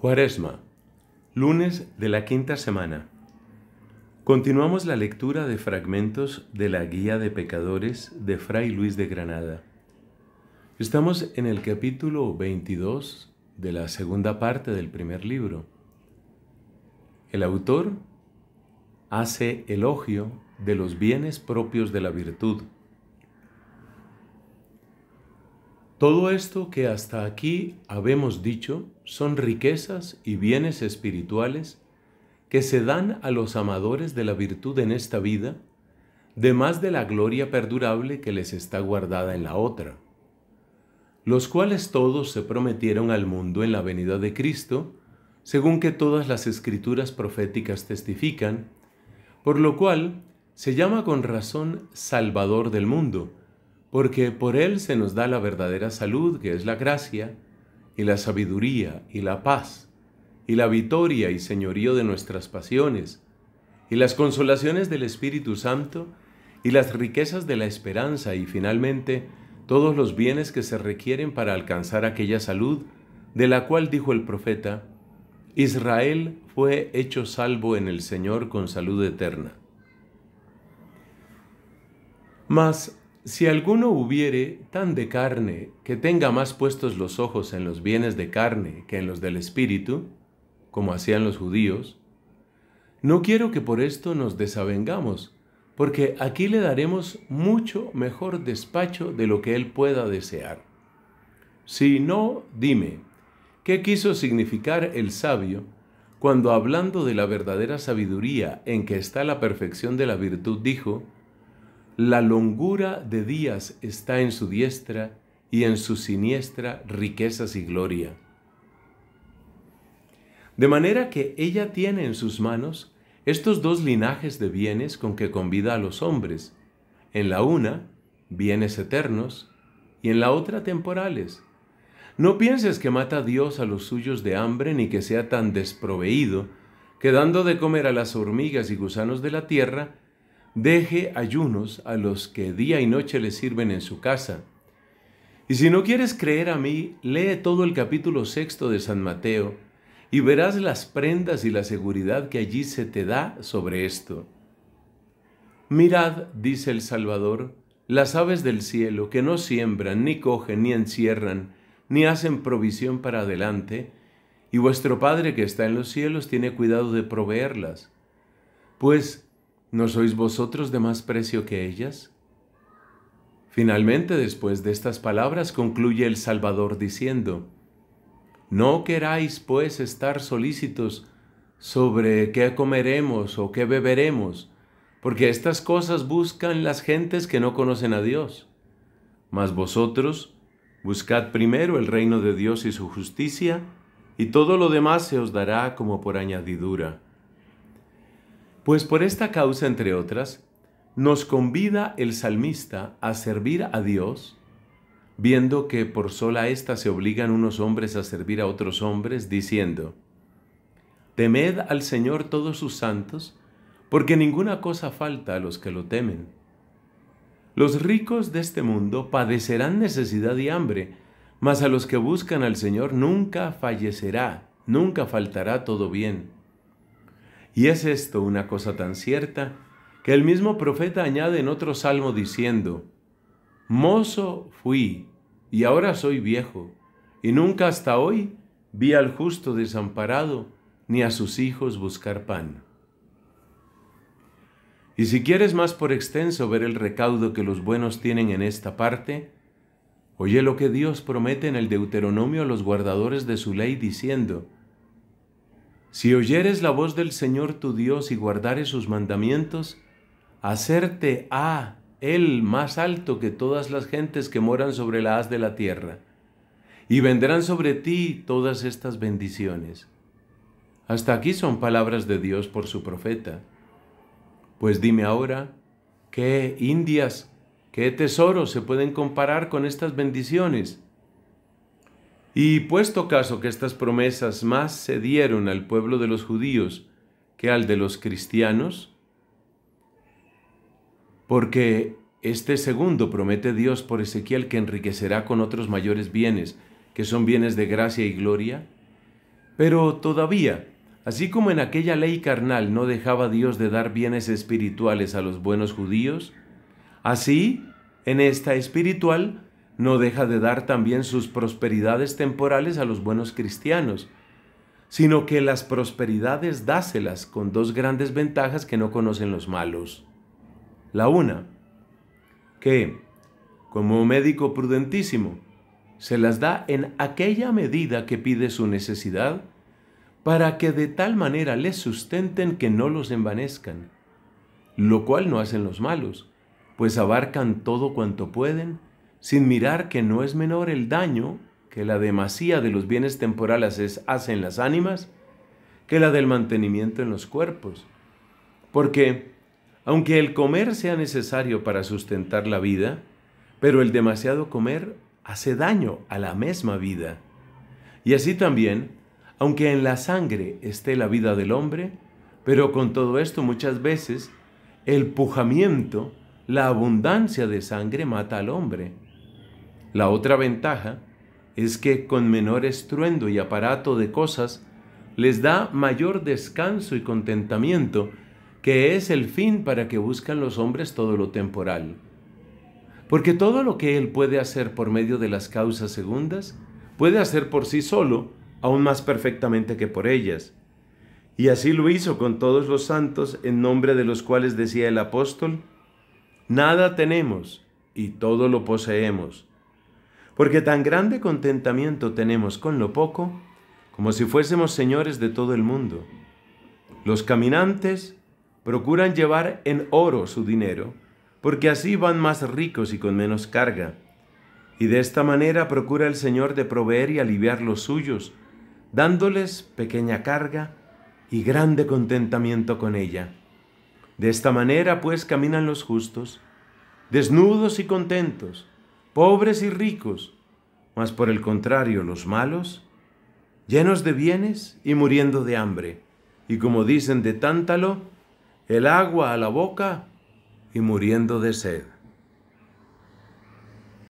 Cuaresma, lunes de la quinta semana. Continuamos la lectura de fragmentos de la Guía de Pecadores de Fray Luis de Granada. Estamos en el capítulo 22 de la segunda parte del primer libro. El autor hace elogio de los bienes propios de la virtud Todo esto que hasta aquí habemos dicho son riquezas y bienes espirituales que se dan a los amadores de la virtud en esta vida, de más de la gloria perdurable que les está guardada en la otra, los cuales todos se prometieron al mundo en la venida de Cristo, según que todas las escrituras proféticas testifican, por lo cual se llama con razón Salvador del mundo, porque por Él se nos da la verdadera salud, que es la gracia, y la sabiduría, y la paz, y la victoria y señorío de nuestras pasiones, y las consolaciones del Espíritu Santo, y las riquezas de la esperanza, y finalmente todos los bienes que se requieren para alcanzar aquella salud, de la cual dijo el profeta, Israel fue hecho salvo en el Señor con salud eterna. Mas si alguno hubiere tan de carne que tenga más puestos los ojos en los bienes de carne que en los del espíritu, como hacían los judíos, no quiero que por esto nos desavengamos, porque aquí le daremos mucho mejor despacho de lo que él pueda desear. Si no, dime, ¿qué quiso significar el sabio cuando hablando de la verdadera sabiduría en que está la perfección de la virtud dijo, la longura de días está en su diestra y en su siniestra riquezas y gloria. De manera que ella tiene en sus manos estos dos linajes de bienes con que convida a los hombres, en la una, bienes eternos, y en la otra, temporales. No pienses que mata a Dios a los suyos de hambre, ni que sea tan desproveído, que dando de comer a las hormigas y gusanos de la tierra, deje ayunos a los que día y noche le sirven en su casa. Y si no quieres creer a mí, lee todo el capítulo sexto de San Mateo y verás las prendas y la seguridad que allí se te da sobre esto. Mirad, dice el Salvador, las aves del cielo que no siembran, ni cogen, ni encierran, ni hacen provisión para adelante, y vuestro Padre que está en los cielos tiene cuidado de proveerlas. Pues, ¿No sois vosotros de más precio que ellas? Finalmente, después de estas palabras, concluye el Salvador diciendo, No queráis, pues, estar solícitos sobre qué comeremos o qué beberemos, porque estas cosas buscan las gentes que no conocen a Dios. Mas vosotros buscad primero el reino de Dios y su justicia, y todo lo demás se os dará como por añadidura. Pues por esta causa, entre otras, nos convida el salmista a servir a Dios, viendo que por sola ésta se obligan unos hombres a servir a otros hombres, diciendo, Temed al Señor todos sus santos, porque ninguna cosa falta a los que lo temen. Los ricos de este mundo padecerán necesidad y hambre, mas a los que buscan al Señor nunca fallecerá, nunca faltará todo bien. Y es esto una cosa tan cierta que el mismo profeta añade en otro salmo diciendo, Mozo fui y ahora soy viejo, y nunca hasta hoy vi al justo desamparado ni a sus hijos buscar pan. Y si quieres más por extenso ver el recaudo que los buenos tienen en esta parte, oye lo que Dios promete en el Deuteronomio a los guardadores de su ley diciendo, si oyeres la voz del Señor tu Dios y guardares sus mandamientos, hacerte a Él más alto que todas las gentes que moran sobre la haz de la tierra, y vendrán sobre ti todas estas bendiciones. Hasta aquí son palabras de Dios por su profeta. Pues dime ahora, ¿qué indias, qué tesoros se pueden comparar con estas bendiciones? Y puesto caso que estas promesas más se dieron al pueblo de los judíos que al de los cristianos, porque este segundo promete Dios por Ezequiel que enriquecerá con otros mayores bienes, que son bienes de gracia y gloria, Pero todavía, así como en aquella ley carnal no dejaba Dios de dar bienes espirituales a los buenos judíos, así, en esta espiritual, no deja de dar también sus prosperidades temporales a los buenos cristianos, sino que las prosperidades dáselas con dos grandes ventajas que no conocen los malos. La una, que, como médico prudentísimo, se las da en aquella medida que pide su necesidad, para que de tal manera les sustenten que no los envanezcan, lo cual no hacen los malos, pues abarcan todo cuanto pueden, sin mirar que no es menor el daño que la demasía de los bienes temporales hace en las ánimas que la del mantenimiento en los cuerpos. Porque, aunque el comer sea necesario para sustentar la vida, pero el demasiado comer hace daño a la misma vida. Y así también, aunque en la sangre esté la vida del hombre, pero con todo esto muchas veces el pujamiento, la abundancia de sangre mata al hombre. La otra ventaja es que con menor estruendo y aparato de cosas les da mayor descanso y contentamiento, que es el fin para que buscan los hombres todo lo temporal. Porque todo lo que Él puede hacer por medio de las causas segundas, puede hacer por sí solo, aún más perfectamente que por ellas. Y así lo hizo con todos los santos, en nombre de los cuales decía el apóstol, Nada tenemos y todo lo poseemos porque tan grande contentamiento tenemos con lo poco, como si fuésemos señores de todo el mundo. Los caminantes procuran llevar en oro su dinero, porque así van más ricos y con menos carga. Y de esta manera procura el Señor de proveer y aliviar los suyos, dándoles pequeña carga y grande contentamiento con ella. De esta manera pues caminan los justos, desnudos y contentos, pobres y ricos, mas por el contrario los malos, llenos de bienes y muriendo de hambre, y como dicen de tántalo, el agua a la boca y muriendo de sed.